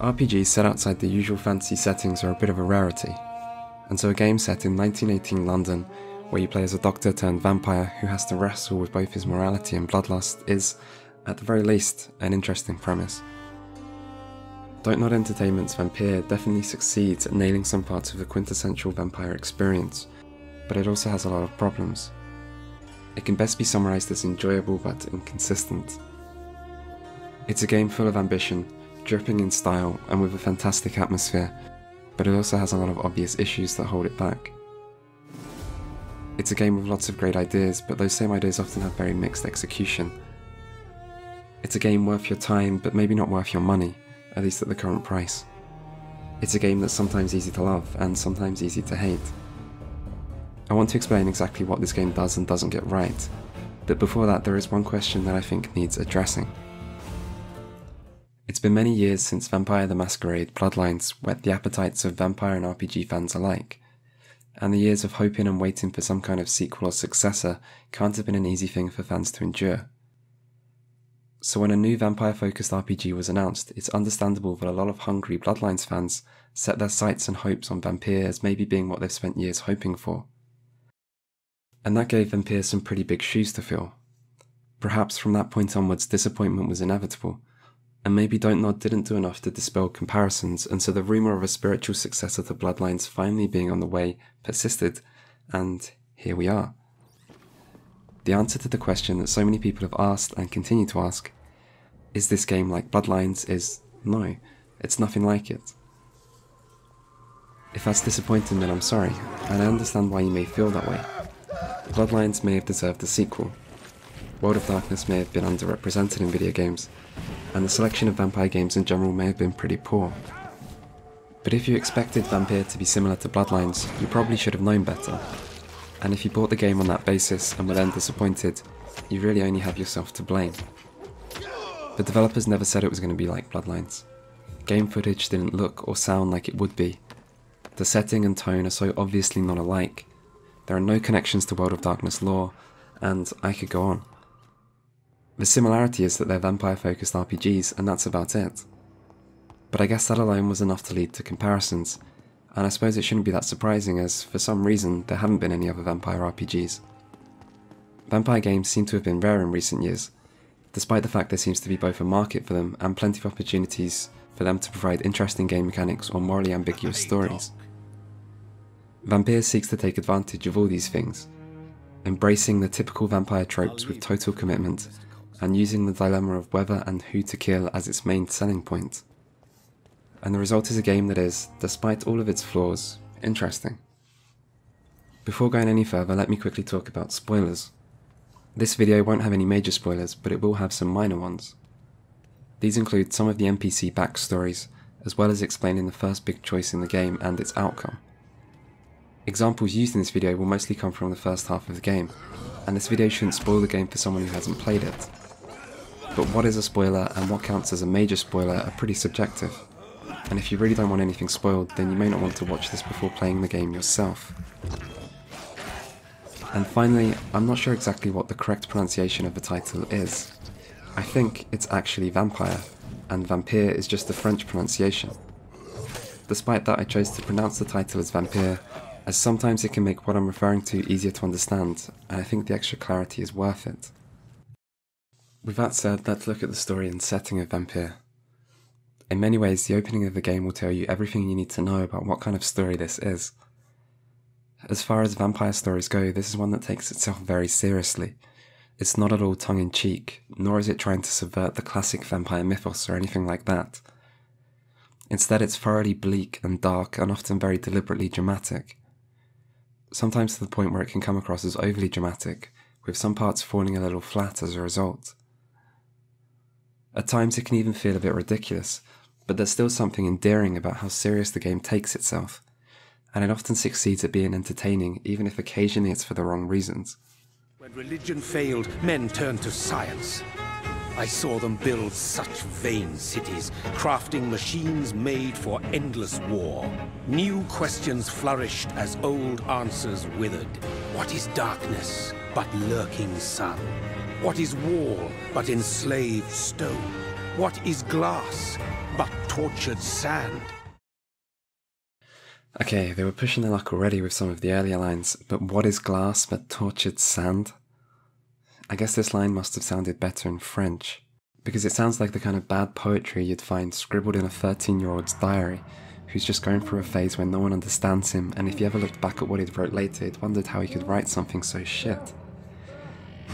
RPGs set outside the usual fantasy settings are a bit of a rarity, and so a game set in 1918 London, where you play as a doctor turned vampire who has to wrestle with both his morality and bloodlust, is, at the very least, an interesting premise. Dontnod Entertainment's Vampyr definitely succeeds at nailing some parts of the quintessential vampire experience, but it also has a lot of problems. It can best be summarised as enjoyable but inconsistent. It's a game full of ambition, dripping in style and with a fantastic atmosphere, but it also has a lot of obvious issues that hold it back. It's a game with lots of great ideas, but those same ideas often have very mixed execution. It's a game worth your time, but maybe not worth your money, at least at the current price. It's a game that's sometimes easy to love and sometimes easy to hate. I want to explain exactly what this game does and doesn't get right, but before that, there is one question that I think needs addressing. It's been many years since Vampire the Masquerade Bloodlines whet the appetites of vampire and RPG fans alike, and the years of hoping and waiting for some kind of sequel or successor can't have been an easy thing for fans to endure. So when a new vampire focused RPG was announced, it's understandable that a lot of hungry Bloodlines fans set their sights and hopes on Vampyr as maybe being what they've spent years hoping for. And that gave Vampyr some pretty big shoes to fill. Perhaps from that point onwards, disappointment was inevitable, and maybe Dontnod didn't do enough to dispel comparisons, and so the rumour of a spiritual successor to Bloodlines finally being on the way persisted, and here we are. The answer to the question that so many people have asked and continue to ask is this game like Bloodlines is no, it's nothing like it. If that's disappointing, then I'm sorry, and I understand why you may feel that way. Bloodlines may have deserved a sequel. World of Darkness may have been underrepresented in video games, and the selection of vampire games in general may have been pretty poor. But if you expected Vampyr to be similar to Bloodlines, you probably should have known better. And if you bought the game on that basis and were then disappointed, you really only have yourself to blame. The developers never said it was going to be like Bloodlines. Game footage didn't look or sound like it would be. The setting and tone are so obviously not alike. There are no connections to World of Darkness lore, and I could go on. The similarity is that they're vampire focused RPGs, and that's about it. But I guess that alone was enough to lead to comparisons, and I suppose it shouldn't be that surprising as, for some reason, there haven't been any other vampire RPGs. Vampyr games seem to have been rare in recent years, despite the fact there seems to be both a market for them and plenty of opportunities for them to provide interesting game mechanics or morally ambiguous stories. Vampire seeks to take advantage of all these things, embracing the typical vampire tropes with total commitment and using the dilemma of whether and who to kill as its main selling point. And the result is a game that is, despite all of its flaws, interesting. Before going any further, let me quickly talk about spoilers. This video won't have any major spoilers, but it will have some minor ones. These include some of the NPC backstories, as well as explaining the first big choice in the game and its outcome. Examples used in this video will mostly come from the first half of the game, and this video shouldn't spoil the game for someone who hasn't played it but what is a spoiler and what counts as a major spoiler are pretty subjective. And if you really don't want anything spoiled, then you may not want to watch this before playing the game yourself. And finally, I'm not sure exactly what the correct pronunciation of the title is. I think it's actually vampire, and vampire is just the French pronunciation. Despite that, I chose to pronounce the title as vampire, as sometimes it can make what I'm referring to easier to understand, and I think the extra clarity is worth it. With that said, let's look at the story and setting of Vampyr. In many ways, the opening of the game will tell you everything you need to know about what kind of story this is. As far as vampire stories go, this is one that takes itself very seriously. It's not at all tongue in cheek, nor is it trying to subvert the classic vampire mythos or anything like that. Instead, it's thoroughly bleak and dark and often very deliberately dramatic. Sometimes to the point where it can come across as overly dramatic, with some parts falling a little flat as a result. At times it can even feel a bit ridiculous, but there's still something endearing about how serious the game takes itself, and it often succeeds at being entertaining even if occasionally it's for the wrong reasons. When religion failed, men turned to science. I saw them build such vain cities, crafting machines made for endless war. New questions flourished as old answers withered. What is darkness but lurking sun? What is wall but enslaved stone? What is glass but tortured sand. Okay, they were pushing their luck already with some of the earlier lines, but what is glass but tortured sand? I guess this line must have sounded better in French, because it sounds like the kind of bad poetry you'd find scribbled in a 13 year old's diary, who's just going through a phase when no one understands him, and if you ever looked back at what he'd wrote later, he'd wondered how he could write something so shit.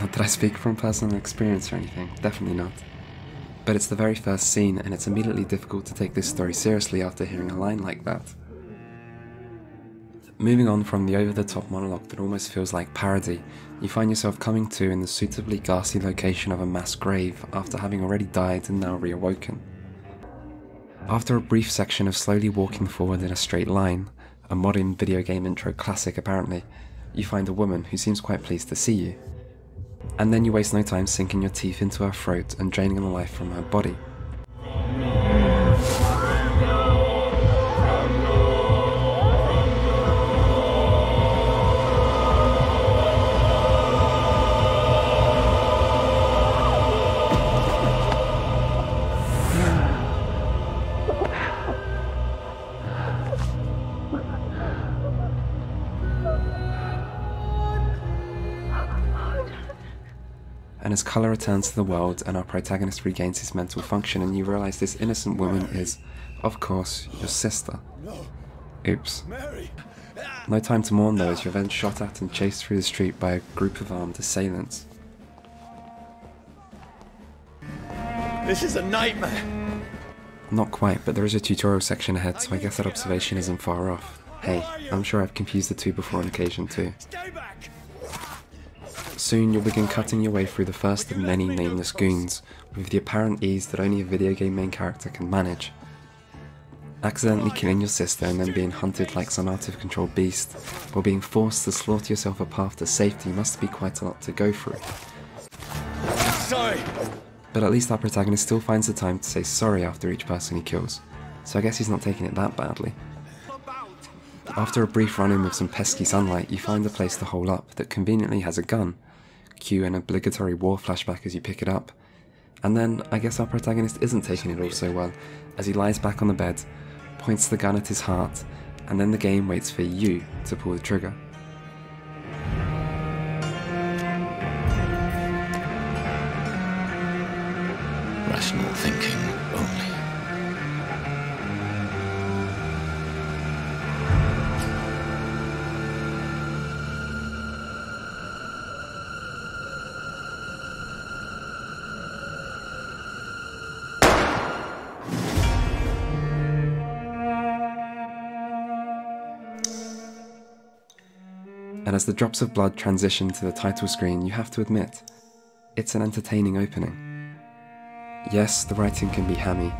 Not that I speak from personal experience or anything, definitely not. But it's the very first scene, and it's immediately difficult to take this story seriously after hearing a line like that. Moving on from the over the top monologue that almost feels like parody, you find yourself coming to in the suitably ghastly location of a mass grave after having already died and now reawoken. After a brief section of slowly walking forward in a straight line, a modern video game intro classic apparently, you find a woman who seems quite pleased to see you. And then you waste no time sinking your teeth into her throat and draining the life from her body. As colour returns to the world and our protagonist regains his mental function and you realise this innocent woman is, of course, your sister. Oops. No time to mourn though as you're then shot at and chased through the street by a group of armed assailants. This is a nightmare. Not quite, but there is a tutorial section ahead, so I guess that observation isn't far off. Hey, I'm sure I've confused the two before on occasion too. Stay back. Soon you'll begin cutting your way through the first of many nameless goons, with the apparent ease that only a video game main character can manage. Accidentally killing your sister and then being hunted like some out of control beast, or being forced to slaughter yourself a path to safety must be quite a lot to go through. Sorry. But at least our protagonist still finds the time to say sorry after each person he kills, so I guess he's not taking it that badly. After a brief run in with some pesky sunlight, you find a place to hole up that conveniently has a gun. Cue an obligatory war flashback as you pick it up. And then, I guess our protagonist isn't taking it all so well, as he lies back on the bed, points the gun at his heart, and then the game waits for you to pull the trigger. Rational thinking And as the drops of blood transition to the title screen, you have to admit, it's an entertaining opening. Yes, the writing can be hammy.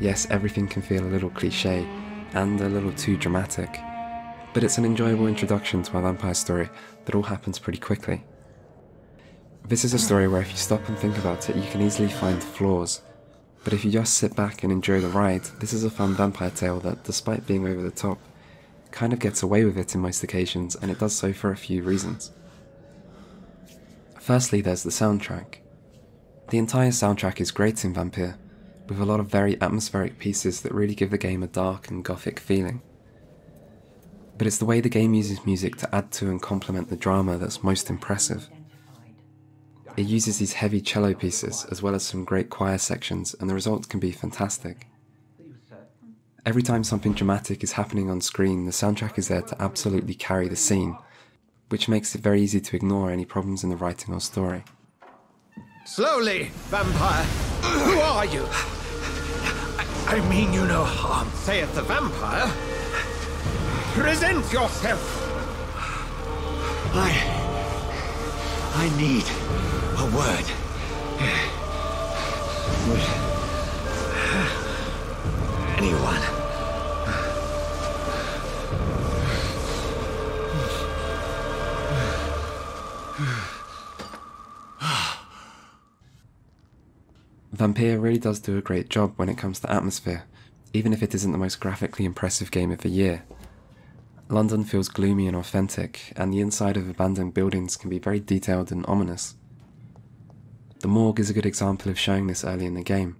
Yes, everything can feel a little cliche and a little too dramatic. But it's an enjoyable introduction to a vampire story that all happens pretty quickly. This is a story where if you stop and think about it, you can easily find flaws. But if you just sit back and enjoy the ride, this is a fun vampire tale that, despite being over the top, kind of gets away with it in most occasions, and it does so for a few reasons. Firstly, there's the soundtrack. The entire soundtrack is great in Vampyr, with a lot of very atmospheric pieces that really give the game a dark and gothic feeling. But it's the way the game uses music to add to and complement the drama that's most impressive. It uses these heavy cello pieces as well as some great choir sections, and the result can be fantastic. Every time something dramatic is happening on screen, the soundtrack is there to absolutely carry the scene, which makes it very easy to ignore any problems in the writing or story. Slowly, vampire. Who are you? I mean you no harm. Saith the vampire. Present yourself. I. I need a word. Anyone. Vampyr really does do a great job when it comes to atmosphere, even if it isn't the most graphically impressive game of the year. London feels gloomy and authentic, and the inside of abandoned buildings can be very detailed and ominous. The morgue is a good example of showing this early in the game.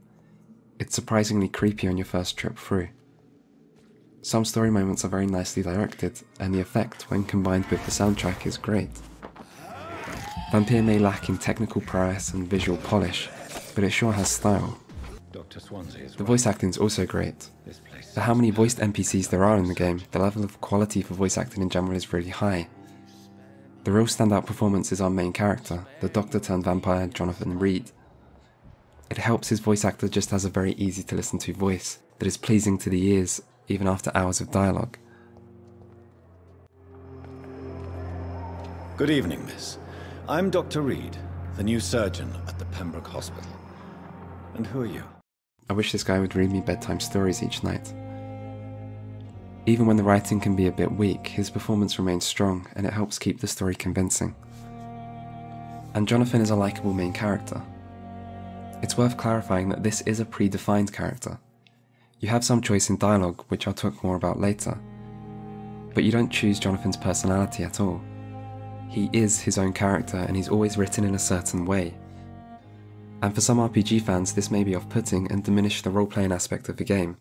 It's surprisingly creepy on your first trip through. Some story moments are very nicely directed, and the effect, when combined with the soundtrack, is great. Vampyr may lack in technical prowess and visual polish, but it sure has style. Dr. Swansea is The voice acting is also great. For how many voiced NPCs there are in the game, the level of quality for voice acting in general is really high. The real standout performance is our main character, the doctor turned vampire Jonathan Reed. It helps his voice actor just has a very easy to listen to voice that is pleasing to the ears even after hours of dialogue. Good evening, miss. I'm Dr. Reed, the new surgeon at the Pembroke Hospital. And who are you? I wish this guy would read me bedtime stories each night. Even when the writing can be a bit weak, his performance remains strong and it helps keep the story convincing. And Jonathan is a likable main character. It's worth clarifying that this is a predefined character. You have some choice in dialogue, which I'll talk more about later. But you don't choose Jonathan's personality at all. He is his own character and he's always written in a certain way. And for some RPG fans, this may be off putting and diminish the role playing aspect of the game.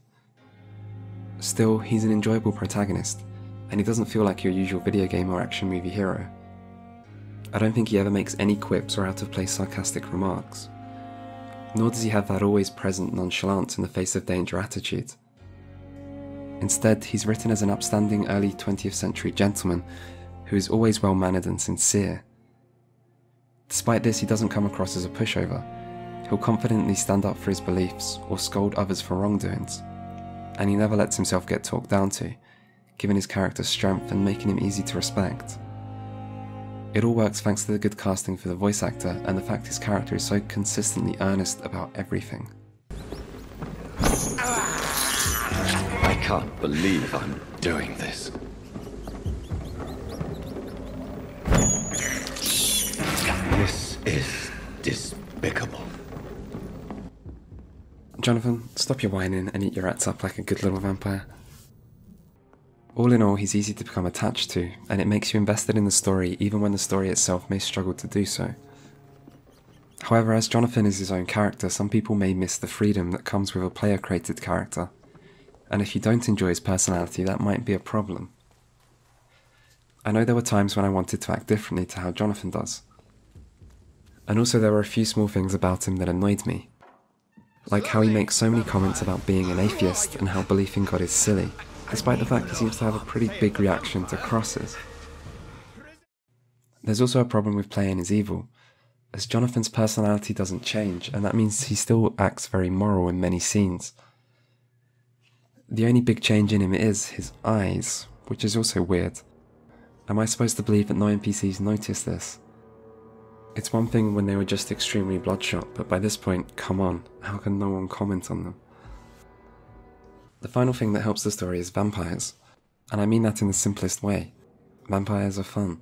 Still, he's an enjoyable protagonist, and he doesn't feel like your usual video game or action movie hero. I don't think he ever makes any quips or out of place sarcastic remarks. Nor does he have that always present nonchalance in the face of danger attitude. Instead, he's written as an upstanding early 20th century gentleman who is always well mannered and sincere. Despite this, he doesn't come across as a pushover. He'll confidently stand up for his beliefs or scold others for wrongdoings. And he never lets himself get talked down to, giving his character strength and making him easy to respect. It all works thanks to the good casting for the voice actor and the fact his character is so consistently earnest about everything. I can't believe I'm doing this. This is despicable. Jonathan, stop your whining and eat your rats up like a good little vampire. All in all, he's easy to become attached to, and it makes you invested in the story even when the story itself may struggle to do so. However, as Jonathan is his own character, some people may miss the freedom that comes with a player created character, and if you don't enjoy his personality, that might be a problem. I know there were times when I wanted to act differently to how Jonathan does. And also, there were a few small things about him that annoyed me, like how he makes so many comments about being an atheist and how belief in God is silly, despite the fact he seems to have a pretty big reaction to crosses. There's also a problem with playing as evil, as Jonathan's personality doesn't change, and that means he still acts very moral in many scenes. The only big change in him is his eyes, which is also weird. Am I supposed to believe that no NPCs notice this? It's one thing when they were just extremely bloodshot, but by this point, come on, how can no one comment on them? The final thing that helps the story is vampires, and I mean that in the simplest way. Vampires are fun.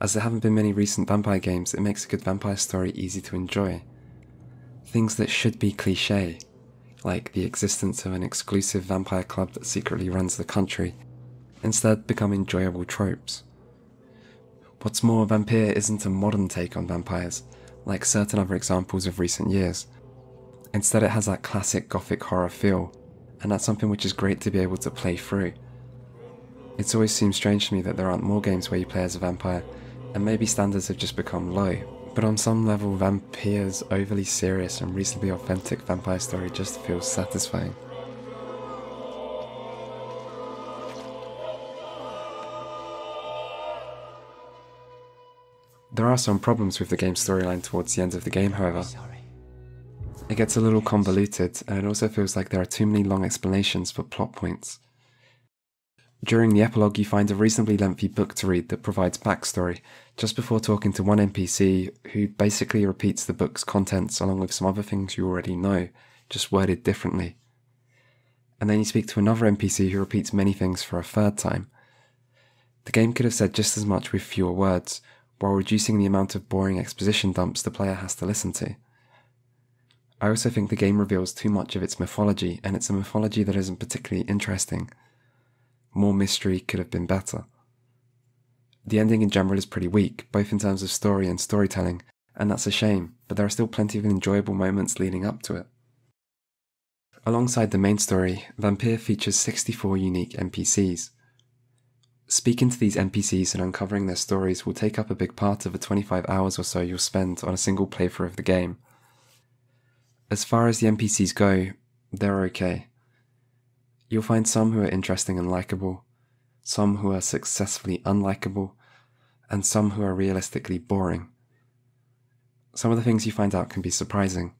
As there haven't been many recent vampire games, it makes a good vampire story easy to enjoy. Things that should be cliche, like the existence of an exclusive vampire club that secretly runs the country, instead become enjoyable tropes. What's more, Vampyr isn't a modern take on vampires, like certain other examples of recent years. Instead, it has that classic gothic horror feel, and that's something which is great to be able to play through. It's always seemed strange to me that there aren't more games where you play as a vampire, and maybe standards have just become low, but on some level, Vampyr's overly serious and reasonably authentic vampire story just feels satisfying. There are some problems with the game's storyline towards the end of the game, however. It gets a little convoluted, and it also feels like there are too many long explanations for plot points. During the epilogue, you find a reasonably lengthy book to read that provides backstory, just before talking to one NPC who basically repeats the book's contents along with some other things you already know, just worded differently. And then you speak to another NPC who repeats many things for a third time. The game could have said just as much with fewer words, while reducing the amount of boring exposition dumps the player has to listen to. I also think the game reveals too much of its mythology, and it's a mythology that isn't particularly interesting. More mystery could have been better. The ending in general is pretty weak, both in terms of story and storytelling, and that's a shame, but there are still plenty of enjoyable moments leading up to it. Alongside the main story, Vampyr features 64 unique NPCs. Speaking to these NPCs and uncovering their stories will take up a big part of the 25 hours or so you'll spend on a single playthrough of the game. As far as the NPCs go, they're okay. You'll find some who are interesting and likable, some who are successfully unlikable, and some who are realistically boring. Some of the things you find out can be surprising.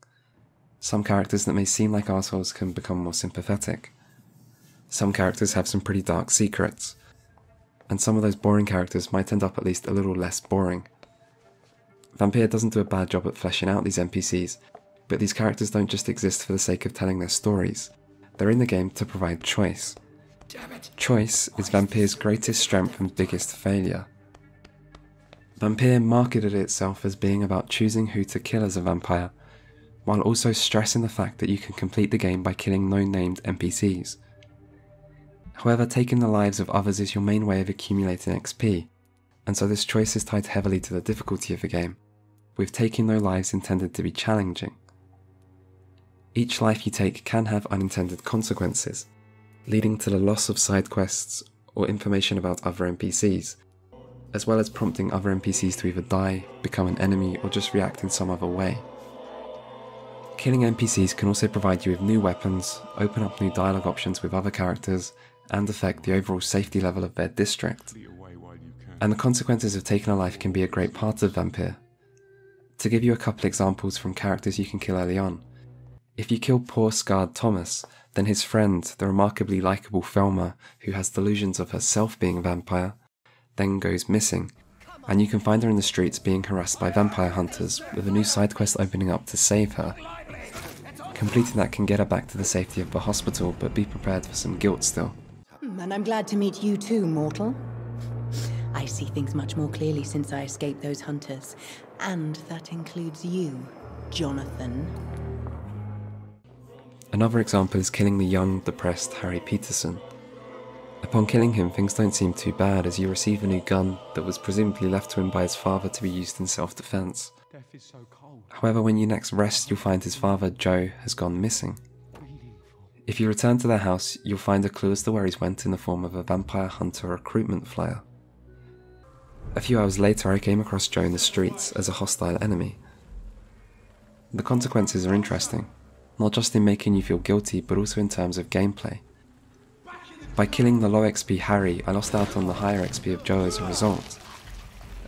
Some characters that may seem like assholes can become more sympathetic. Some characters have some pretty dark secrets. And some of those boring characters might end up at least a little less boring. Vampyr doesn't do a bad job at fleshing out these NPCs, but these characters don't just exist for the sake of telling their stories. They're in the game to provide choice. Choice is Vampyr's greatest strength and biggest failure. Vampyr marketed itself as being about choosing who to kill as a vampire, while also stressing the fact that you can complete the game by killing no named NPCs. However, taking the lives of others is your main way of accumulating XP, and so this choice is tied heavily to the difficulty of the game, with taking no lives intended to be challenging. Each life you take can have unintended consequences, leading to the loss of side quests or information about other NPCs, as well as prompting other NPCs to either die, become an enemy, or just react in some other way. Killing NPCs can also provide you with new weapons, open up new dialogue options with other characters, and affect the overall safety level of their district. And the consequences of taking a life can be a great part of Vampyr. To give you a couple examples from characters you can kill early on, if you kill poor scarred Thomas, then his friend, the remarkably likable Thelma, who has delusions of herself being a vampire, then goes missing, and you can find her in the streets being harassed by vampire hunters, with a new side quest opening up to save her. Completing that can get her back to the safety of the hospital, but be prepared for some guilt still. Hmm, And I'm glad to meet you too, mortal. I see things much more clearly since I escaped those hunters. And that includes you, Jonathan. Another example is killing the young, depressed Harry Peterson. Upon killing him, things don't seem too bad as you receive a new gun that was presumably left to him by his father to be used in self defense. However, when you next rest, you'll find his father, Joe, has gone missing. If you return to their house, you'll find a clue as to where he's went in the form of a vampire hunter recruitment flyer. A few hours later, I came across Joe in the streets as a hostile enemy. The consequences are interesting, not just in making you feel guilty, but also in terms of gameplay. By killing the low XP Harry, I lost out on the higher XP of Joe as a result.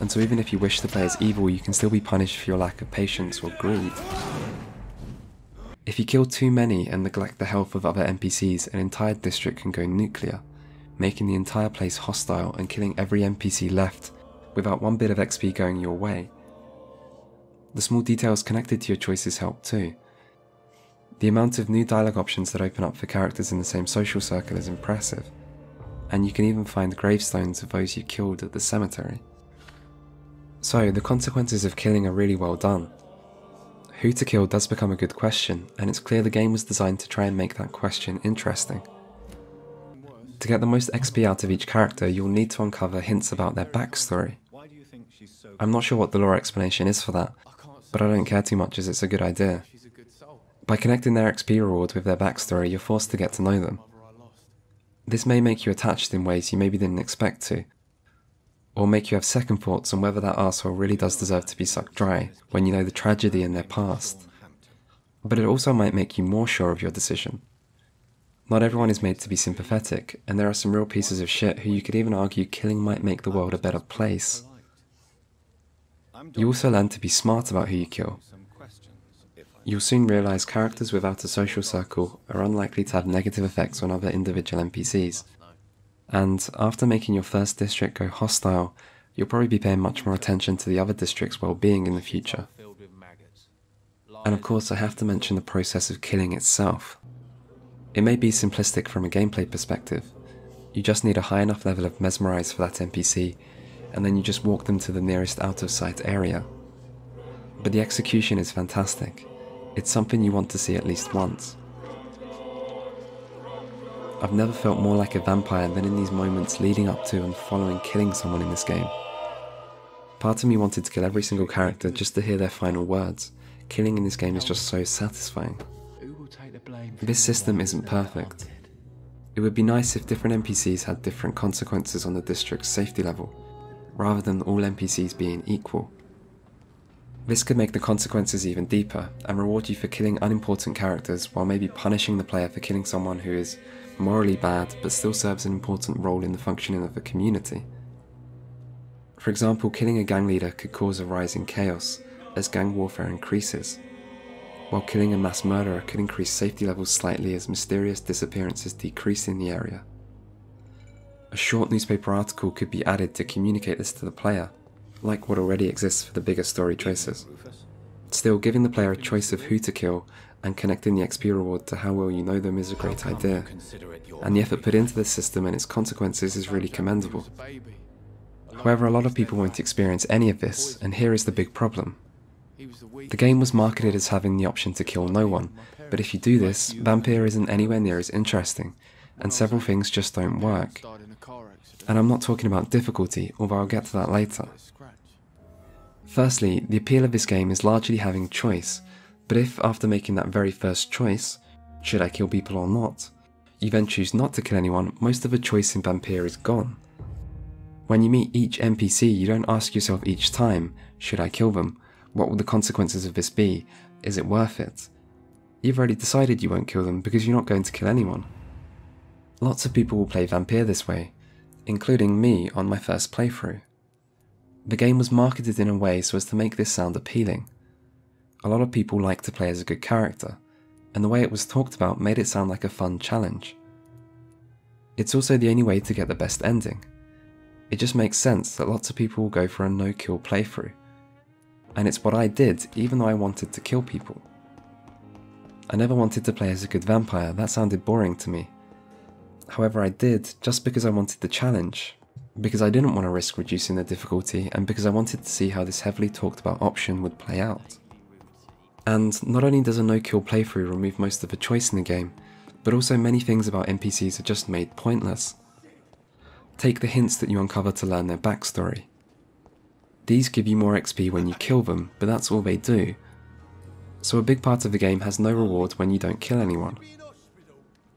And so even if you wish to play as evil, you can still be punished for your lack of patience or greed. If you kill too many and neglect the health of other NPCs, an entire district can go nuclear, making the entire place hostile and killing every NPC left without one bit of XP going your way. The small details connected to your choices help too. The amount of new dialogue options that open up for characters in the same social circle is impressive, and you can even find gravestones of those you killed at the cemetery. So, the consequences of killing are really well done. Who to kill does become a good question, and it's clear the game was designed to try and make that question interesting. To get the most XP out of each character, you'll need to uncover hints about their backstory. Why do you think she's so... I'm not sure what the lore explanation is for that, but I don't care too much as it's a good idea. By connecting their XP reward with their backstory, you're forced to get to know them. This may make you attached in ways you maybe didn't expect to, or make you have second thoughts on whether that asshole really does deserve to be sucked dry when you know the tragedy in their past. But it also might make you more sure of your decision. Not everyone is made to be sympathetic, and there are some real pieces of shit who you could even argue killing might make the world a better place. You also learn to be smart about who you kill. Some questions, if I... You'll soon realize characters without a social circle are unlikely to have negative effects on other individual NPCs. And after making your first district go hostile, you'll probably be paying much more attention to the other district's well being in the future. And of course, I have to mention the process of killing itself. It may be simplistic from a gameplay perspective. You just need a high enough level of mesmerize for that NPC, and then you just walk them to the nearest out of sight area. But the execution is fantastic. It's something you want to see at least once. I've never felt more like a vampire than in these moments leading up to and following killing someone in this game. Part of me wanted to kill every single character just to hear their final words. Killing in this game is just so satisfying. This system isn't perfect. It would be nice if different NPCs had different consequences on the district's safety level, rather than all NPCs being equal. This could make the consequences even deeper and reward you for killing unimportant characters while maybe punishing the player for killing someone who is morally bad but still serves an important role in the functioning of the community. For example, killing a gang leader could cause a rise in chaos as gang warfare increases, while killing a mass murderer could increase safety levels slightly as mysterious disappearances decrease in the area. A short newspaper article could be added to communicate this to the player, like what already exists for the bigger story choices. Still, giving the player a choice of who to kill and connecting the XP reward to how well you know them is a great idea, and the effort put into this system and its consequences is really commendable. However, a lot of people won't experience any of this, and here is the big problem. The game was marketed as having the option to kill no one, but if you do this, Vampyr isn't anywhere near as interesting, and several things just don't work. And I'm not talking about difficulty, although I'll get to that later. Firstly, the appeal of this game is largely having choice, but if after making that very first choice, should I kill people or not, you then choose not to kill anyone, most of the choice in Vampyr is gone. When you meet each NPC, you don't ask yourself each time, should I kill them? What will the consequences of this be? Is it worth it? You've already decided you won't kill them because you're not going to kill anyone. Lots of people will play Vampyr this way, including me on my first playthrough. The game was marketed in a way so as to make this sound appealing. A lot of people like to play as a good character, and the way it was talked about made it sound like a fun challenge. It's also the only way to get the best ending. It just makes sense that lots of people will go for a no kill playthrough. And it's what I did, even though I wanted to kill people. I never wanted to play as a good vampire, that sounded boring to me. However, I did just because I wanted the challenge, because I didn't want to risk reducing the difficulty and because I wanted to see how this heavily talked about option would play out. And not only does a no-kill playthrough remove most of the choice in the game, but also many things about NPCs are just made pointless. Take the hints that you uncover to learn their backstory. These give you more XP when you kill them, but that's all they do. So a big part of the game has no reward when you don't kill anyone.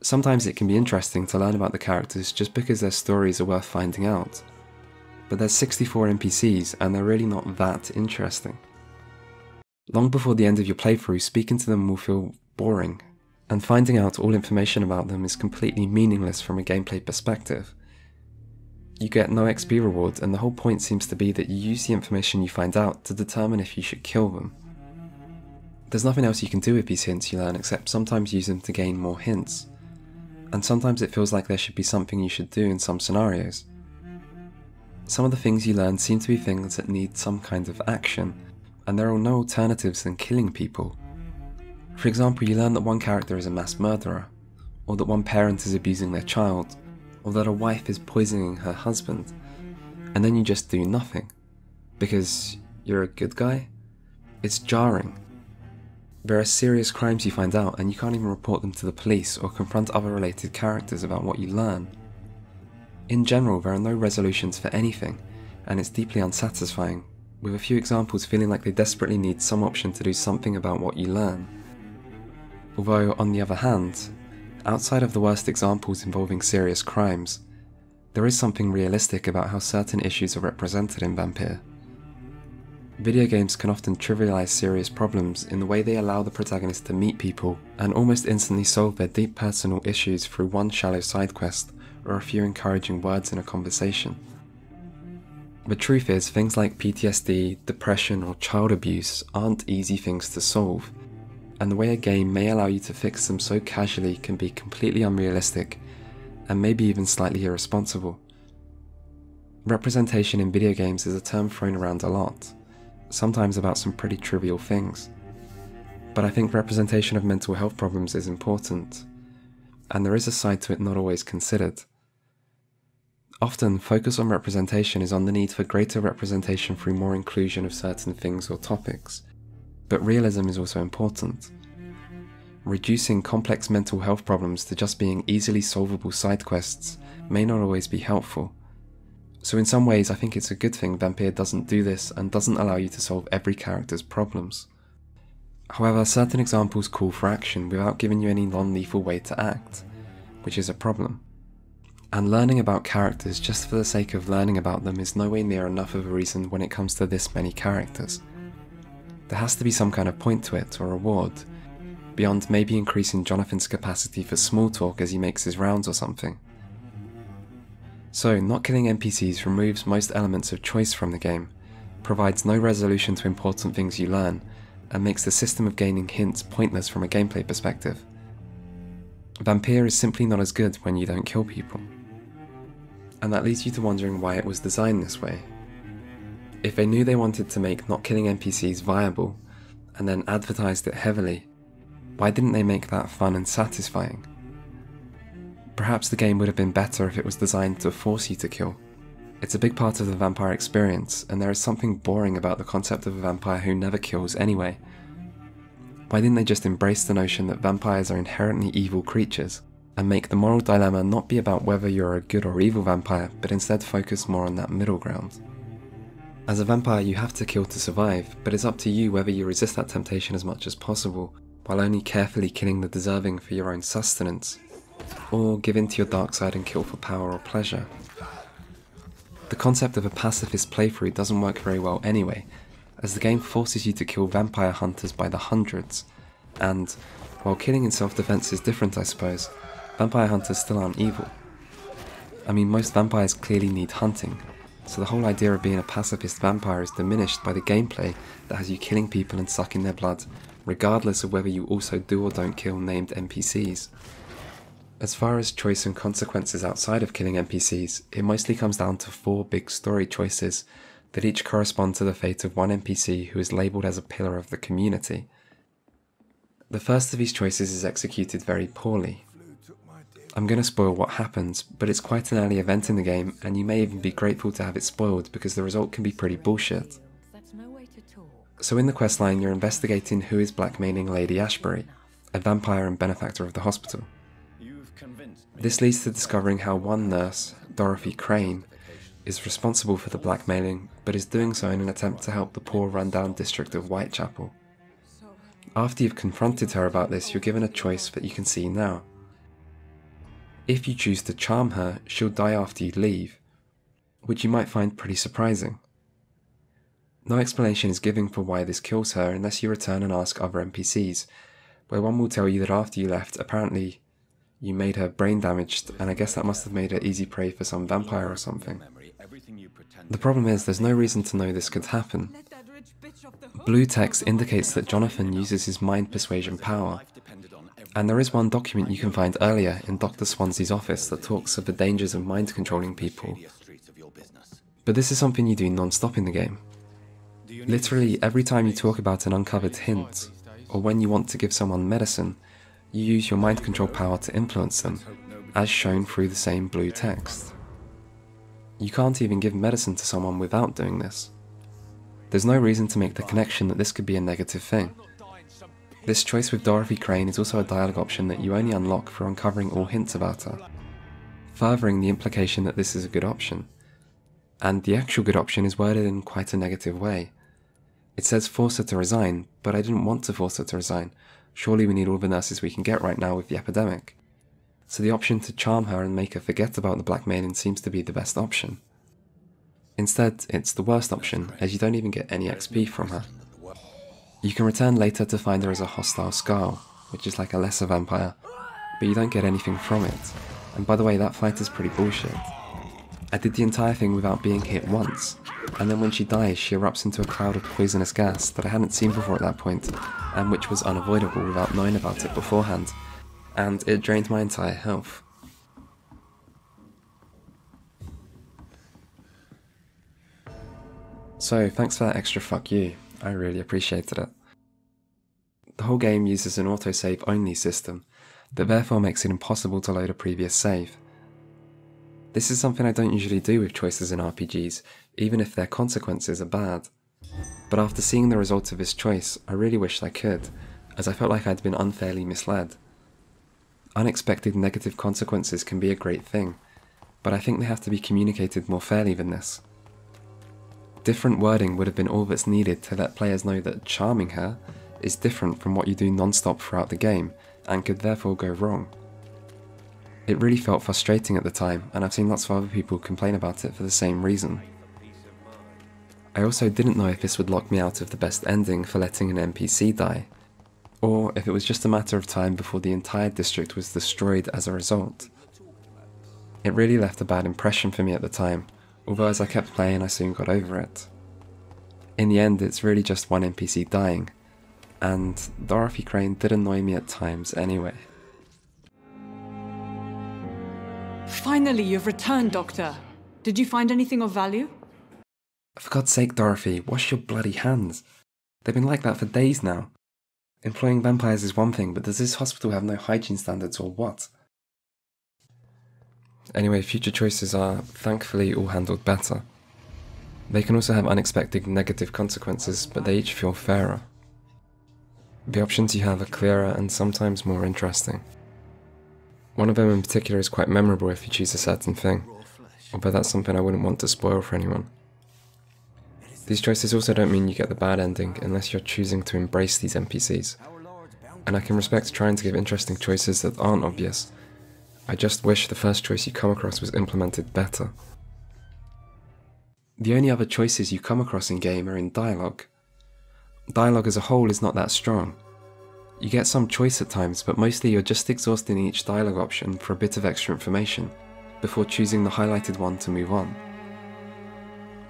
Sometimes it can be interesting to learn about the characters just because their stories are worth finding out. But there's 64 NPCs and they're really not that interesting. Long before the end of your playthrough, speaking to them will feel boring, and finding out all information about them is completely meaningless from a gameplay perspective. You get no XP reward, and the whole point seems to be that you use the information you find out to determine if you should kill them. There's nothing else you can do with these hints you learn except sometimes use them to gain more hints and sometimes it feels like there should be something you should do in some scenarios. Some of the things you learn seem to be things that need some kind of action, and there are no alternatives than killing people. For example, you learn that one character is a mass murderer, or that one parent is abusing their child, or that a wife is poisoning her husband, and then you just do nothing. Because you're a good guy? It's jarring. There are serious crimes you find out and you can't even report them to the police or confront other related characters about what you learn. In general, there are no resolutions for anything, and it's deeply unsatisfying, with a few examples feeling like they desperately need some option to do something about what you learn. Although, on the other hand, outside of the worst examples involving serious crimes, there is something realistic about how certain issues are represented in Vampyr. Video games can often trivialize serious problems in the way they allow the protagonist to meet people and almost instantly solve their deep personal issues through one shallow side quest or a few encouraging words in a conversation. The truth is, things like PTSD, depression, or child abuse aren't easy things to solve, and the way a game may allow you to fix them so casually can be completely unrealistic and maybe even slightly irresponsible. Representation in video games is a term thrown around a lot, sometimes about some pretty trivial things. But I think representation of mental health problems is important, and there is a side to it not always considered. Often, focus on representation is on the need for greater representation through more inclusion of certain things or topics, but realism is also important. Reducing complex mental health problems to just being easily solvable side quests may not always be helpful so in some ways I think it's a good thing Vampyr doesn't do this and doesn't allow you to solve every character's problems. However, certain examples call for action without giving you any non lethal way to act, which is a problem. And learning about characters just for the sake of learning about them is nowhere near enough of a reason when it comes to this many characters. There has to be some kind of point to it or reward, beyond maybe increasing Jonathan's capacity for small talk as he makes his rounds or something. So, not killing NPCs removes most elements of choice from the game, provides no resolution to important things you learn, and makes the system of gaining hints pointless from a gameplay perspective. Vampyr is simply not as good when you don't kill people. And that leads you to wondering why it was designed this way. If they knew they wanted to make not killing NPCs viable, and then advertised it heavily, why didn't they make that fun and satisfying? Perhaps the game would have been better if it was designed to force you to kill. It's a big part of the vampire experience, and there is something boring about the concept of a vampire who never kills anyway. Why didn't they just embrace the notion that vampires are inherently evil creatures, and make the moral dilemma not be about whether you're a good or evil vampire, but instead focus more on that middle ground? As a vampire, you have to kill to survive, but it's up to you whether you resist that temptation as much as possible, while only carefully killing the deserving for your own sustenance, or give in to your dark side and kill for power or pleasure. The concept of a pacifist playthrough doesn't work very well anyway, as the game forces you to kill vampire hunters by the hundreds, and, while killing in self defense is different, I suppose, vampire hunters still aren't evil. I mean, most vampires clearly need hunting, so the whole idea of being a pacifist vampire is diminished by the gameplay that has you killing people and sucking their blood, regardless of whether you also do or don't kill named NPCs. As far as choice and consequences outside of killing NPCs, it mostly comes down to four big story choices that each correspond to the fate of one NPC who is labelled as a pillar of the community. The first of these choices is executed very poorly. I'm going to spoil what happens, but it's quite an early event in the game, and you may even be grateful to have it spoiled because the result can be pretty bullshit. So, in the questline, you're investigating who is blackmailing Lady Ashbury, a vampire and benefactor of the hospital. This leads to discovering how one nurse, Dorothy Crane, is responsible for the blackmailing, but is doing so in an attempt to help the poor rundown district of Whitechapel. After you've confronted her about this, you're given a choice that you can see now. If you choose to charm her, she'll die after you leave, which you might find pretty surprising. No explanation is given for why this kills her unless you return and ask other NPCs, where one will tell you that after you left, apparently you made her brain damaged, and I guess that must have made her easy prey for some vampire or something. The problem is, there's no reason to know this could happen. Blue text indicates that Jonathan uses his mind persuasion power, and there is one document you can find earlier in Dr. Swansea's office that talks of the dangers of mind controlling people. But this is something you do non stop in the game. Literally, every time you talk about an uncovered hint, or when you want to give someone medicine, you use your mind control power to influence them, as shown through the same blue text. You can't even give medicine to someone without doing this. There's no reason to make the connection that this could be a negative thing. This choice with Dorothy Crane is also a dialogue option that you only unlock for uncovering all hints about her, furthering the implication that this is a good option. And the actual good option is worded in quite a negative way. It says force her to resign, but I didn't want to force her to resign, Surely we need all the nurses we can get right now with the epidemic. So the option to charm her and make her forget about the blackmailing seems to be the best option. Instead, it's the worst option, as you don't even get any XP from her. You can return later to find her as a hostile Skal, which is like a lesser vampire, but you don't get anything from it. And by the way, that fight is pretty bullshit. I did the entire thing without being hit once, and then when she dies, she erupts into a cloud of poisonous gas that I hadn't seen before at that point, and which was unavoidable without knowing about it beforehand, and it drained my entire health. So, thanks for that extra fuck you, I really appreciated it. The whole game uses an autosave only system, that therefore makes it impossible to load a previous save. This is something I don't usually do with choices in RPGs, even if their consequences are bad. But after seeing the result of this choice, I really wished I could, as I felt like I'd been unfairly misled. Unexpected negative consequences can be a great thing, but I think they have to be communicated more fairly than this. Different wording would have been all that's needed to let players know that charming her is different from what you do non-stop throughout the game and could therefore go wrong. It really felt frustrating at the time, and I've seen lots of other people complain about it for the same reason. I also didn't know if this would lock me out of the best ending for letting an NPC die, or if it was just a matter of time before the entire district was destroyed as a result. It really left a bad impression for me at the time, although as I kept playing I soon got over it. In the end, it's really just one NPC dying, and Dorothy Crane did annoy me at times anyway. Finally, you've returned, Doctor. Did you find anything of value? For God's sake, Dorothy, wash your bloody hands. They've been like that for days now. Employing vampires is one thing, but does this hospital have no hygiene standards or what? Anyway, future choices are thankfully all handled better. They can also have unexpected negative consequences, but they each feel fairer. The options you have are clearer and sometimes more interesting. One of them in particular is quite memorable if you choose a certain thing, although that's something I wouldn't want to spoil for anyone. These choices also don't mean you get the bad ending unless you're choosing to embrace these NPCs, and I can respect trying to give interesting choices that aren't obvious. I just wish the first choice you come across was implemented better. The only other choices you come across in game are in dialogue. Dialogue as a whole is not that strong. You get some choice at times, but mostly you're just exhausting each dialogue option for a bit of extra information, before choosing the highlighted one to move on.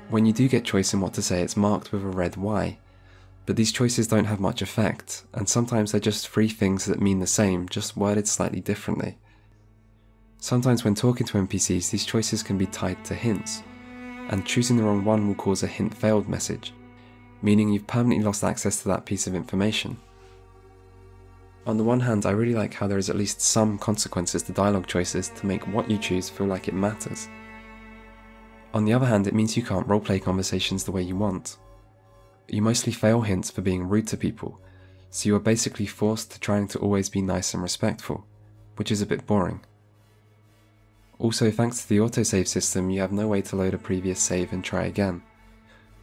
When you do get choice in what to say, it's marked with a red Y, but these choices don't have much effect, and sometimes they're just three things that mean the same, just worded slightly differently. Sometimes when talking to NPCs, these choices can be tied to hints, and choosing the wrong one will cause a hint failed message, meaning you've permanently lost access to that piece of information. On the one hand, I really like how there is at least some consequences to dialogue choices to make what you choose feel like it matters. On the other hand, it means you can't roleplay conversations the way you want. You mostly fail hints for being rude to people, so you are basically forced to trying to always be nice and respectful, which is a bit boring. Also, thanks to the autosave system, you have no way to load a previous save and try again,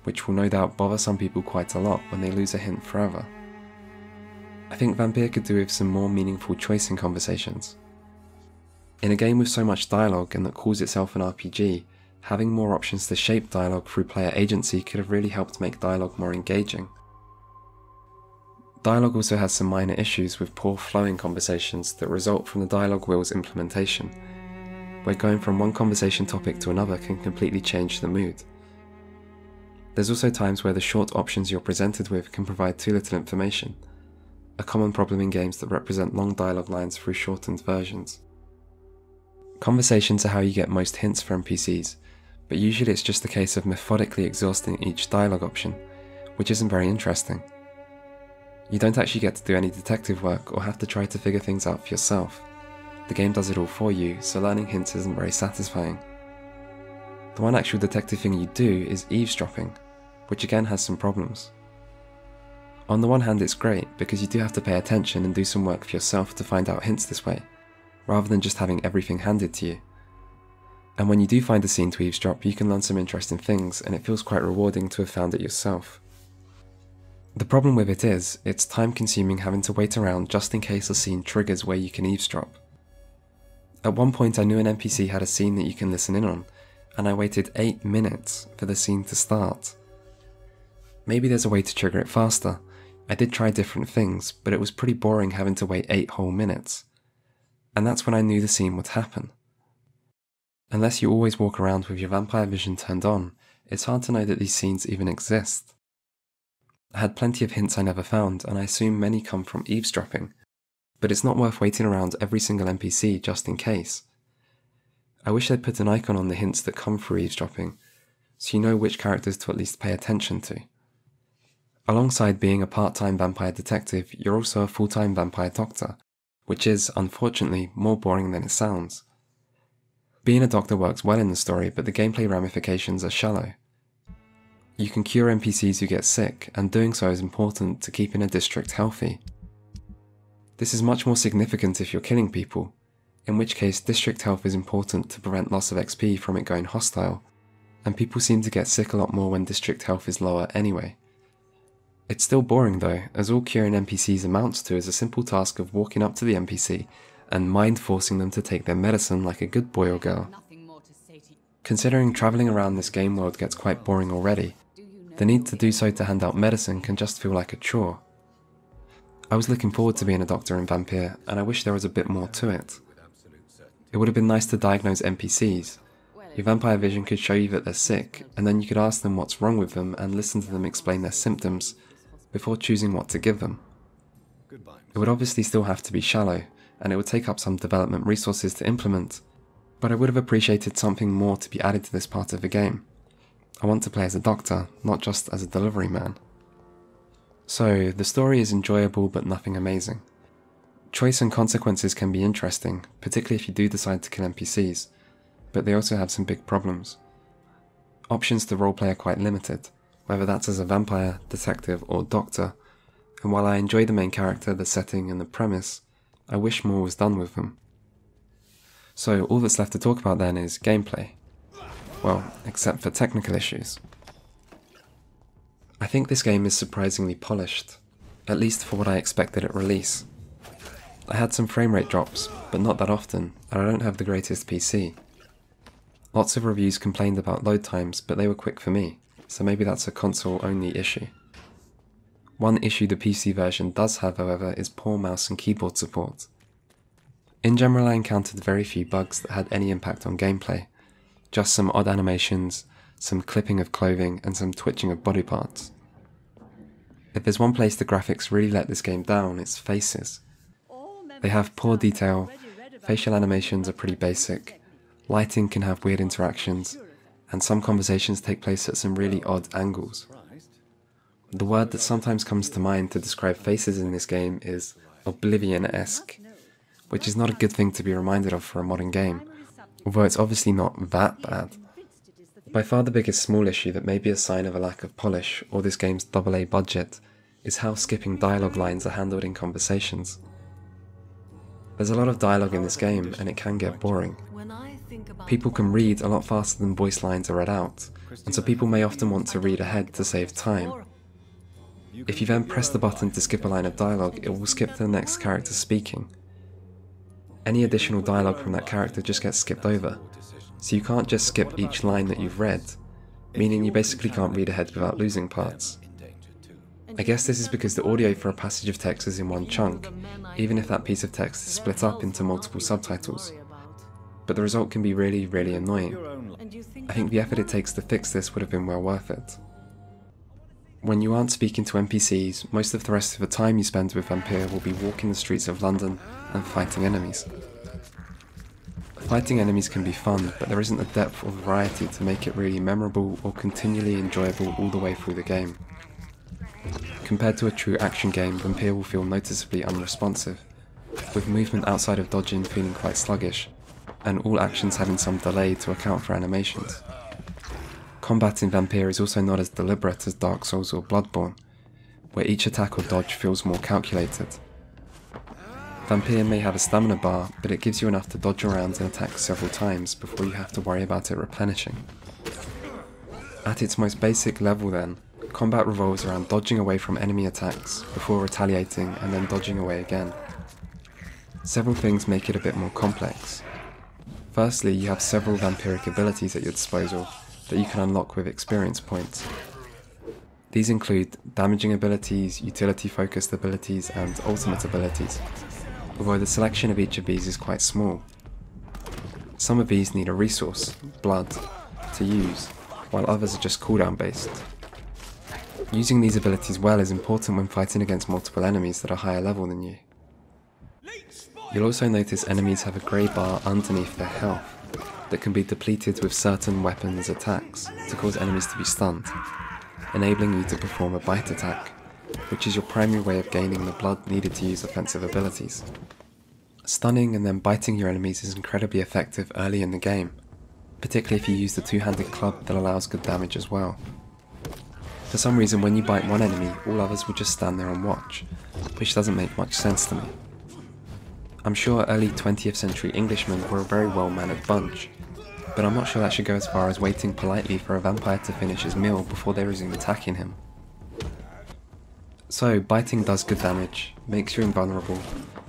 which will no doubt bother some people quite a lot when they lose a hint forever. I think Vampyr could do with some more meaningful choice in conversations. In a game with so much dialogue and that calls itself an RPG, having more options to shape dialogue through player agency could have really helped make dialogue more engaging. Dialogue also has some minor issues with poor flowing conversations that result from the dialogue wheel's implementation, where going from one conversation topic to another can completely change the mood. There's also times where the short options you're presented with can provide too little information, a common problem in games that represent long dialogue lines through shortened versions. Conversations are how you get most hints for NPCs, but usually it's just a case of methodically exhausting each dialogue option, which isn't very interesting. You don't actually get to do any detective work or have to try to figure things out for yourself. The game does it all for you, so learning hints isn't very satisfying. The one actual detective thing you do is eavesdropping, which again has some problems. On the one hand, it's great because you do have to pay attention and do some work for yourself to find out hints this way, rather than just having everything handed to you. And when you do find a scene to eavesdrop, you can learn some interesting things, and it feels quite rewarding to have found it yourself. The problem with it is, it's time consuming having to wait around just in case a scene triggers where you can eavesdrop. At one point, I knew an NPC had a scene that you can listen in on, and I waited 8 minutes for the scene to start. Maybe there's a way to trigger it faster. I did try different things, but it was pretty boring having to wait 8 whole minutes. And that's when I knew the scene would happen. Unless you always walk around with your vampire vision turned on, it's hard to know that these scenes even exist. I had plenty of hints I never found, and I assume many come from eavesdropping, but it's not worth waiting around every single NPC just in case. I wish they'd put an icon on the hints that come through eavesdropping, so you know which characters to at least pay attention to. Alongside being a part time vampire detective, you're also a full time vampire doctor, which is, unfortunately, more boring than it sounds. Being a doctor works well in the story, but the gameplay ramifications are shallow. You can cure NPCs who get sick, and doing so is important to keeping a district healthy. This is much more significant if you're killing people, in which case district health is important to prevent loss of XP from it going hostile, and people seem to get sick a lot more when district health is lower anyway. It's still boring though, as all curing NPCs amounts to is a simple task of walking up to the NPC and mind forcing them to take their medicine like a good boy or girl. Considering travelling around this game world gets quite boring already, the need to do so to hand out medicine can just feel like a chore. I was looking forward to being a doctor in Vampyr, and I wish there was a bit more to it. It would have been nice to diagnose NPCs. Your vampire vision could show you that they're sick, and then you could ask them what's wrong with them and listen to them explain their symptoms before choosing what to give them. It would obviously still have to be shallow, and it would take up some development resources to implement, but I would have appreciated something more to be added to this part of the game. I want to play as a doctor, not just as a delivery man. So, the story is enjoyable but nothing amazing. Choice and consequences can be interesting, particularly if you do decide to kill NPCs, but they also have some big problems. Options to roleplay are quite limited, whether that's as a vampire, detective, or doctor, and while I enjoy the main character, the setting, and the premise, I wish more was done with them. So all that's left to talk about then is gameplay. Well, except for technical issues. I think this game is surprisingly polished, at least for what I expected at release. I had some frame rate drops, but not that often, and I don't have the greatest PC. Lots of reviews complained about load times, but they were quick for me, so maybe that's a console only issue. One issue the PC version does have, however, is poor mouse and keyboard support. In general, I encountered very few bugs that had any impact on gameplay, just some odd animations, some clipping of clothing, and some twitching of body parts. If there's one place the graphics really let this game down, it's faces. They have poor detail, facial animations are pretty basic, lighting can have weird interactions, and some conversations take place at some really odd angles. The word that sometimes comes to mind to describe faces in this game is oblivion-esque, which is not a good thing to be reminded of for a modern game, although it's obviously not that bad. By far the biggest small issue that may be a sign of a lack of polish or this game's AA budget is how skipping dialogue lines are handled in conversations. There's a lot of dialogue in this game and it can get boring. People can read a lot faster than voice lines are read out, and so people may often want to read ahead to save time. If you then press the button to skip a line of dialogue, it will skip to the next character speaking. Any additional dialogue from that character just gets skipped over, so you can't just skip each line that you've read, meaning you basically can't read ahead without losing parts. I guess this is because the audio for a passage of text is in one chunk, even if that piece of text is split up into multiple subtitles. But the result can be really, really annoying. I think the effort it takes to fix this would have been well worth it. When you aren't speaking to NPCs, most of the rest of the time you spend with Vampyr will be walking the streets of London and fighting enemies. Fighting enemies can be fun, but there isn't the depth or variety to make it really memorable or continually enjoyable all the way through the game. Compared to a true action game, Vampyr will feel noticeably unresponsive, with movement outside of dodging feeling quite sluggish, and all actions having some delay to account for animations. Combat in Vampyr is also not as deliberate as Dark Souls or Bloodborne, where each attack or dodge feels more calculated. Vampyr may have a stamina bar, but it gives you enough to dodge around and attack several times before you have to worry about it replenishing. At its most basic level then, combat revolves around dodging away from enemy attacks before retaliating and then dodging away again. Several things make it a bit more complex. Firstly, you have several vampiric abilities at your disposal that you can unlock with experience points. These include damaging abilities, utility focused abilities, and ultimate abilities, although the selection of each of these is quite small. Some of these need a resource, blood, to use, while others are just cooldown based. Using these abilities well is important when fighting against multiple enemies that are higher level than you. You'll also notice enemies have a grey bar underneath their health that can be depleted with certain weapons attacks to cause enemies to be stunned, enabling you to perform a bite attack, which is your primary way of gaining the blood needed to use offensive abilities. Stunning and then biting your enemies is incredibly effective early in the game, particularly if you use the two-handed club that allows good damage as well. For some reason when you bite one enemy, all others will just stand there and watch, which doesn't make much sense to me. I'm sure early 20th century Englishmen were a very well mannered bunch, but I'm not sure that should go as far as waiting politely for a vampire to finish his meal before they resume attacking him. So, biting does good damage, makes you invulnerable,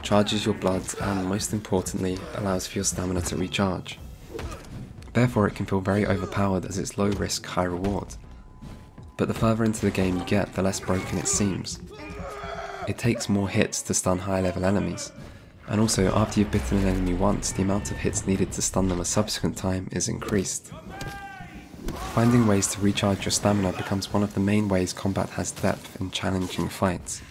charges your blood, and most importantly, allows for your stamina to recharge. Therefore, it can feel very overpowered as it's low risk, high reward. But the further into the game you get, the less broken it seems. It takes more hits to stun high level enemies, and also after you've bitten an enemy once, the amount of hits needed to stun them a subsequent time is increased. Finding ways to recharge your stamina becomes one of the main ways combat has depth in challenging fights.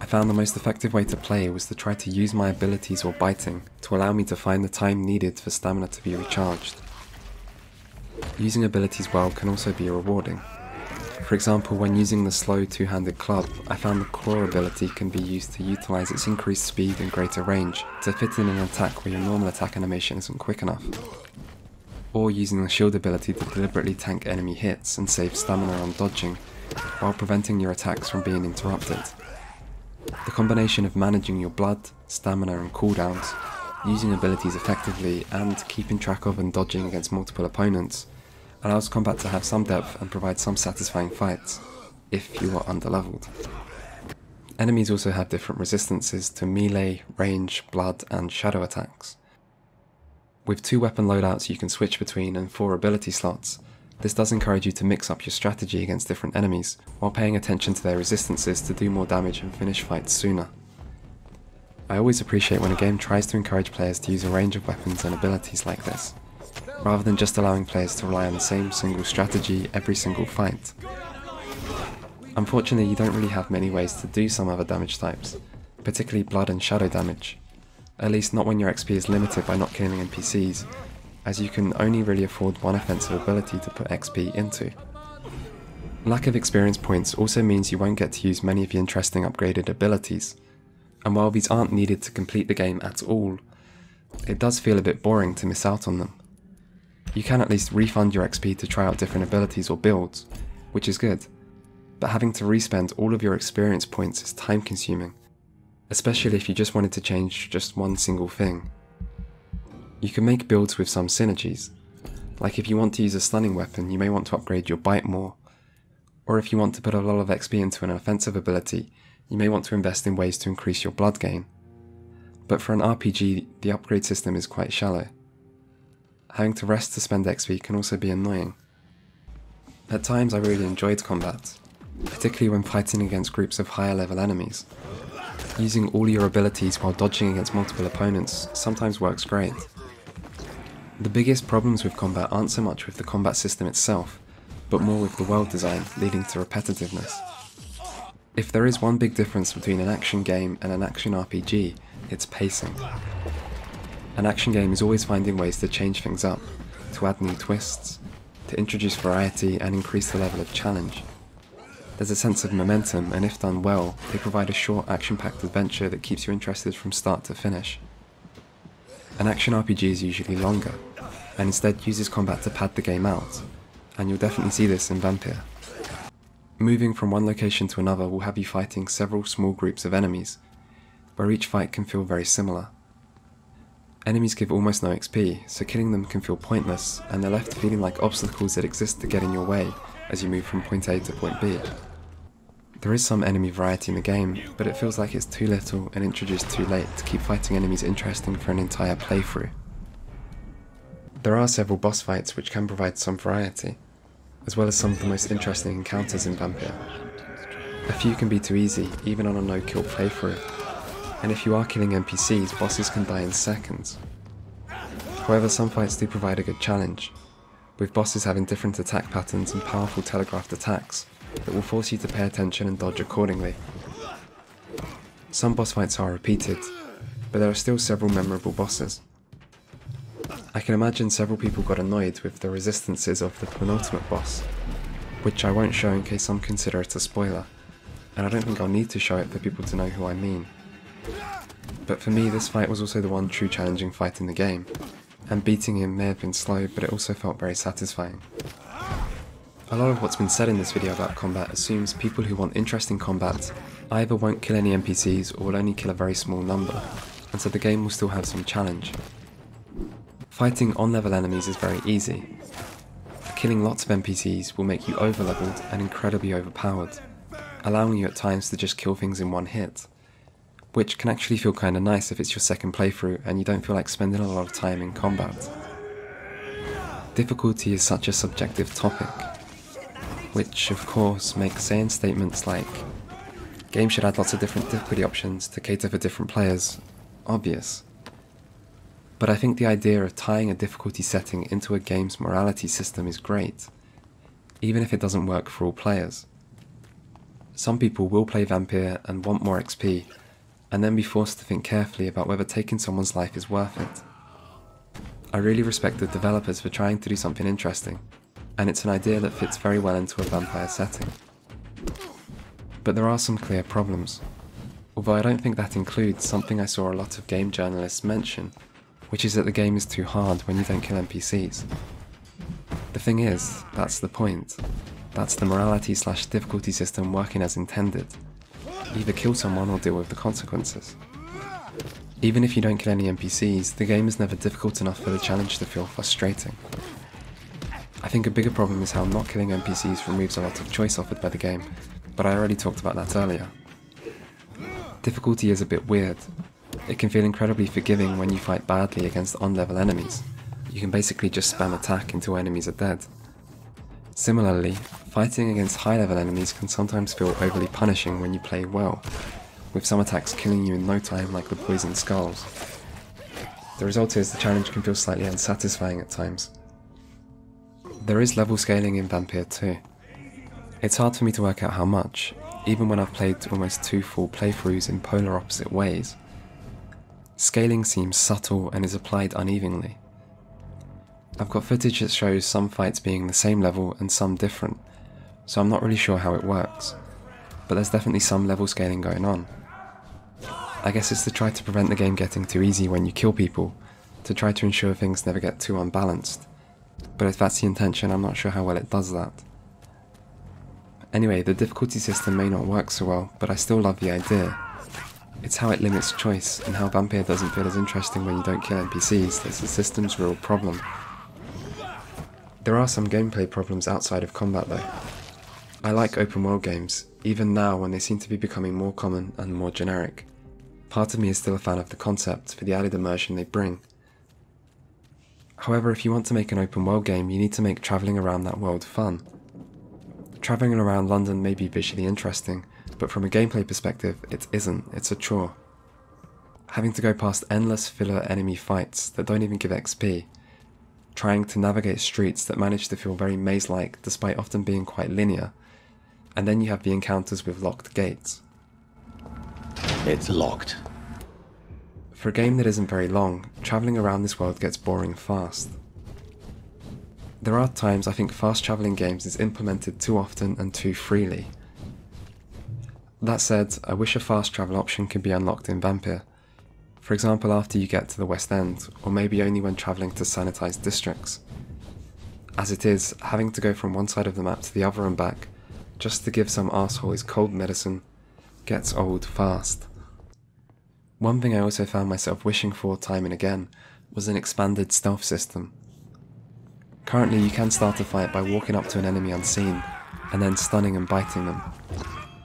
I found the most effective way to play was to try to use my abilities or biting to allow me to find the time needed for stamina to be recharged. Using abilities well can also be rewarding. For example, when using the slow two-handed club, I found the claw ability can be used to utilise its increased speed and greater range to fit in an attack where your normal attack animation isn't quick enough or using the shield ability to deliberately tank enemy hits and save stamina on dodging, while preventing your attacks from being interrupted. The combination of managing your blood, stamina and cooldowns, using abilities effectively, and keeping track of and dodging against multiple opponents allows combat to have some depth and provide some satisfying fights, if you are underleveled. Enemies also have different resistances to melee, range, blood and shadow attacks. With two weapon loadouts you can switch between and four ability slots, this does encourage you to mix up your strategy against different enemies, while paying attention to their resistances to do more damage and finish fights sooner. I always appreciate when a game tries to encourage players to use a range of weapons and abilities like this, rather than just allowing players to rely on the same single strategy every single fight. Unfortunately, you don't really have many ways to do some other damage types, particularly blood and shadow damage, at least not when your XP is limited by not killing NPCs, as you can only really afford one offensive ability to put XP into. Lack of experience points also means you won't get to use many of the interesting upgraded abilities, and while these aren't needed to complete the game at all, it does feel a bit boring to miss out on them. You can at least refund your XP to try out different abilities or builds, which is good, but having to respend all of your experience points is time consuming especially if you just wanted to change just one single thing. You can make builds with some synergies, like if you want to use a stunning weapon, you may want to upgrade your bite more, or if you want to put a lot of XP into an offensive ability, you may want to invest in ways to increase your blood gain. But for an RPG, the upgrade system is quite shallow. Having to rest to spend XP can also be annoying. At times I really enjoyed combat, particularly when fighting against groups of higher level enemies. Using all your abilities while dodging against multiple opponents sometimes works great. The biggest problems with combat aren't so much with the combat system itself, but more with the world design leading to repetitiveness. If there is one big difference between an action game and an action RPG, it's pacing. An action game is always finding ways to change things up, to add new twists, to introduce variety and increase the level of challenge. There's a sense of momentum, and if done well, they provide a short, action packed adventure that keeps you interested from start to finish. An action RPG is usually longer, and instead uses combat to pad the game out, and you'll definitely see this in Vampyr. Moving from one location to another will have you fighting several small groups of enemies, where each fight can feel very similar. Enemies give almost no XP, so killing them can feel pointless, and they're left feeling like obstacles that exist to get in your way as you move from point A to point B. There is some enemy variety in the game, but it feels like it's too little and introduced too late to keep fighting enemies interesting for an entire playthrough. There are several boss fights which can provide some variety, as well as some of the most interesting encounters in Vampyr. A few can be too easy, even on a no-kill playthrough, and if you are killing NPCs, bosses can die in seconds. However, some fights do provide a good challenge, with bosses having different attack patterns and powerful telegraphed attacks, that will force you to pay attention and dodge accordingly. Some boss fights are repeated, but there are still several memorable bosses. I can imagine several people got annoyed with the resistances of the penultimate boss, which I won't show in case some consider it a spoiler, and I don't think I'll need to show it for people to know who I mean. But for me, this fight was also the one true challenging fight in the game, and beating him may have been slow, but it also felt very satisfying. A lot of what's been said in this video about combat assumes people who want interesting combat either won't kill any NPCs or will only kill a very small number, and so the game will still have some challenge. Fighting on level enemies is very easy. Killing lots of NPCs will make you over leveled and incredibly overpowered, allowing you at times to just kill things in one hit, which can actually feel kinda nice if it's your second playthrough and you don't feel like spending a lot of time in combat. Difficulty is such a subjective topic, which of course makes saying statements like, games should add lots of different difficulty options to cater for different players, obvious. But I think the idea of tying a difficulty setting into a game's morality system is great, even if it doesn't work for all players. Some people will play Vampyr and want more XP, and then be forced to think carefully about whether taking someone's life is worth it. I really respect the developers for trying to do something interesting, and it's an idea that fits very well into a vampire setting. But there are some clear problems, although I don't think that includes something I saw a lot of game journalists mention, which is that the game is too hard when you don't kill NPCs. The thing is, that's the point. That's the morality slash difficulty system working as intended. Either kill someone or deal with the consequences. Even if you don't kill any NPCs, the game is never difficult enough for the challenge to feel frustrating. I think a bigger problem is how not killing NPCs removes a lot of choice offered by the game, but I already talked about that earlier. Difficulty is a bit weird. It can feel incredibly forgiving when you fight badly against on-level enemies. You can basically just spam attack until enemies are dead. Similarly, fighting against high-level enemies can sometimes feel overly punishing when you play well, with some attacks killing you in no time like the poison skulls. The result is the challenge can feel slightly unsatisfying at times. There is level scaling in Vampyr too. It's hard for me to work out how much, even when I've played almost two full playthroughs in polar opposite ways. Scaling seems subtle and is applied unevenly. I've got footage that shows some fights being the same level and some different, so I'm not really sure how it works, but there's definitely some level scaling going on. I guess it's to try to prevent the game getting too easy when you kill people, to try to ensure things never get too unbalanced. But if that's the intention, I'm not sure how well it does that. Anyway, the difficulty system may not work so well, but I still love the idea. It's how it limits choice, and how Vampyr doesn't feel as interesting when you don't kill NPCs that's the system's real problem. There are some gameplay problems outside of combat though. I like open world games, even now when they seem to be becoming more common and more generic. Part of me is still a fan of the concept for the added immersion they bring. However, if you want to make an open world game, you need to make travelling around that world fun. Travelling around London may be visually interesting, but from a gameplay perspective, it isn't, it's a chore. Having to go past endless filler enemy fights that don't even give XP, trying to navigate streets that manage to feel very maze like despite often being quite linear, and then you have the encounters with locked gates. It's locked. For a game that isn't very long, travelling around this world gets boring fast. There are times I think fast travelling games is implemented too often and too freely. That said, I wish a fast travel option could be unlocked in Vampyr. For example, after you get to the West End, or maybe only when travelling to sanitised districts. As it is, having to go from one side of the map to the other and back, just to give some asshole his cold medicine, gets old fast. One thing I also found myself wishing for time and again was an expanded stealth system. Currently, you can start a fight by walking up to an enemy unseen and then stunning and biting them.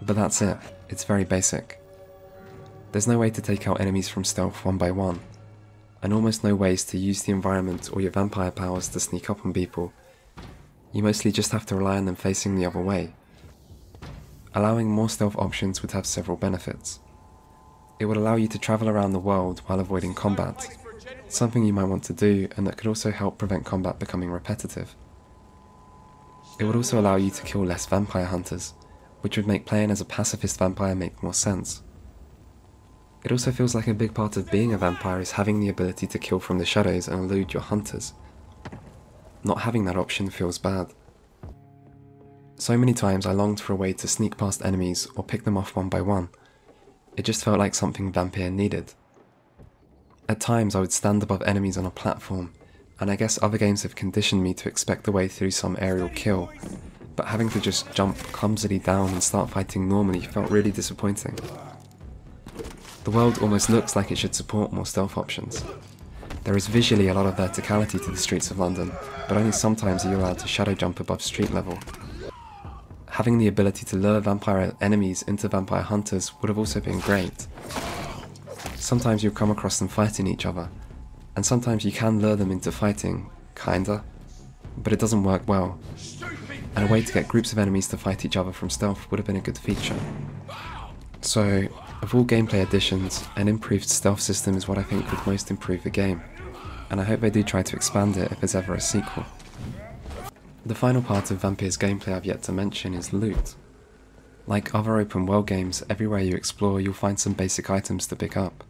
But that's it, it's very basic. There's no way to take out enemies from stealth one by one, and almost no ways to use the environment or your vampire powers to sneak up on people. You mostly just have to rely on them facing the other way. Allowing more stealth options would have several benefits. It would allow you to travel around the world while avoiding combat, something you might want to do and that could also help prevent combat becoming repetitive. It would also allow you to kill less vampire hunters, which would make playing as a pacifist vampire make more sense. It also feels like a big part of being a vampire is having the ability to kill from the shadows and elude your hunters. Not having that option feels bad. So many times I longed for a way to sneak past enemies or pick them off one by one, it just felt like something Vampyr needed. At times I would stand above enemies on a platform, and I guess other games have conditioned me to expect the way through some aerial kill, but having to just jump clumsily down and start fighting normally felt really disappointing. The world almost looks like it should support more stealth options. There is visually a lot of verticality to the streets of London, but only sometimes are you allowed to shadow jump above street level. Having the ability to lure vampire enemies into vampire hunters would have also been great. Sometimes you'll come across them fighting each other, and sometimes you can lure them into fighting, kinda, but it doesn't work well. And a way to get groups of enemies to fight each other from stealth would have been a good feature. So, of all gameplay additions, an improved stealth system is what I think would most improve the game, and I hope they do try to expand it if there's ever a sequel. The final part of Vampyr's gameplay I've yet to mention is loot. Like other open world games, everywhere you explore you'll find some basic items to pick up.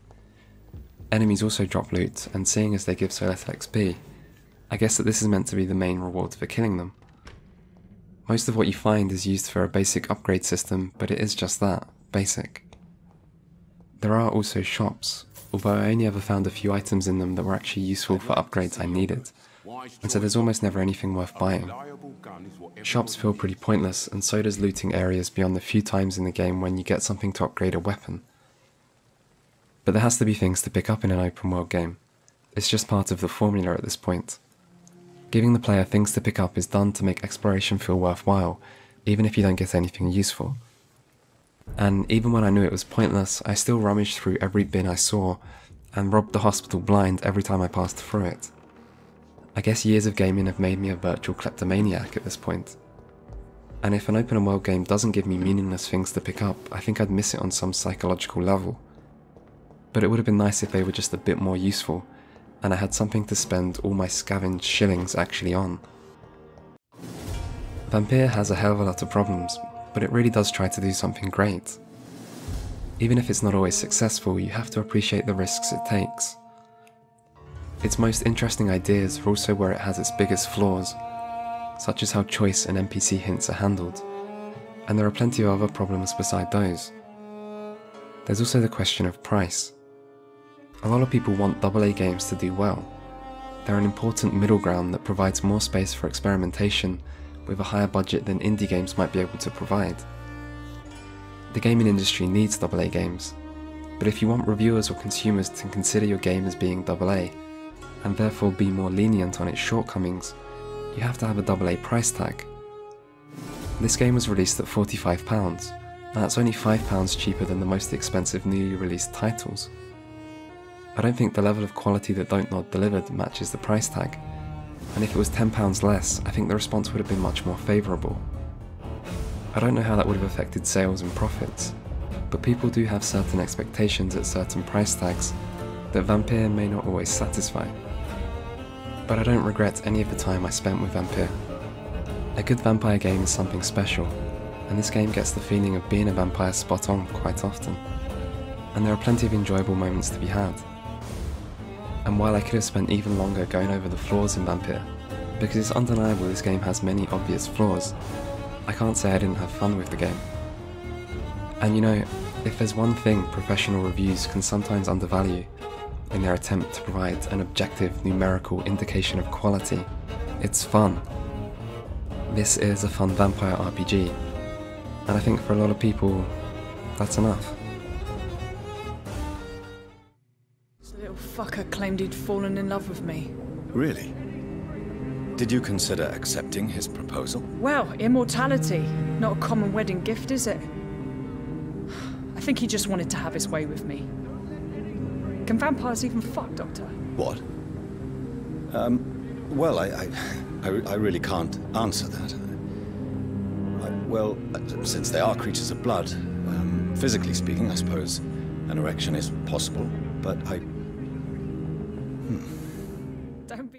Enemies also drop loot, and seeing as they give so little XP, I guess that this is meant to be the main reward for killing them. Most of what you find is used for a basic upgrade system, but it is just that, basic. There are also shops, although I only ever found a few items in them that were actually useful for upgrades I needed and so there's almost never anything worth buying. Shops feel pretty pointless, and so does looting areas beyond the few times in the game when you get something to upgrade a weapon. But there has to be things to pick up in an open world game. It's just part of the formula at this point. Giving the player things to pick up is done to make exploration feel worthwhile, even if you don't get anything useful. And even when I knew it was pointless, I still rummaged through every bin I saw and robbed the hospital blind every time I passed through it. I guess years of gaming have made me a virtual kleptomaniac at this point. And if an open world game doesn't give me meaningless things to pick up, I think I'd miss it on some psychological level. But it would have been nice if they were just a bit more useful, and I had something to spend all my scavenged shillings actually on. Vampyr has a hell of a lot of problems, but it really does try to do something great. Even if it's not always successful, you have to appreciate the risks it takes. Its most interesting ideas are also where it has its biggest flaws, such as how choice and NPC hints are handled, and there are plenty of other problems beside those. There's also the question of price. A lot of people want AA games to do well. They're an important middle ground that provides more space for experimentation with a higher budget than indie games might be able to provide. The gaming industry needs AA games, but if you want reviewers or consumers to consider your game as being AA, and therefore be more lenient on its shortcomings, you have to have a AA price tag. This game was released at £45, and that's only £5 cheaper than the most expensive newly released titles. I don't think the level of quality that Dontnod delivered matches the price tag, and if it was £10 less, I think the response would have been much more favourable. I don't know how that would have affected sales and profits, but people do have certain expectations at certain price tags that Vampyr may not always satisfy but I don't regret any of the time I spent with Vampyr. A good vampire game is something special, and this game gets the feeling of being a vampire spot on quite often. And there are plenty of enjoyable moments to be had. And while I could have spent even longer going over the flaws in Vampyr, because it's undeniable this game has many obvious flaws, I can't say I didn't have fun with the game. And you know, if there's one thing professional reviews can sometimes undervalue, in their attempt to provide an objective numerical indication of quality. It's fun. This is a fun vampire RPG, and I think for a lot of people, that's enough. Fucker claimed he'd fallen in love with me. Really? Did you consider accepting his proposal? Well, immortality. Not a common wedding gift, is it? I think he just wanted to have his way with me. Can vampires even fuck, Doctor? What? Um, well, I, I, I, I really can't answer that. I, well, since they are creatures of blood, um, physically speaking, I suppose an erection is possible, but I... Hmm.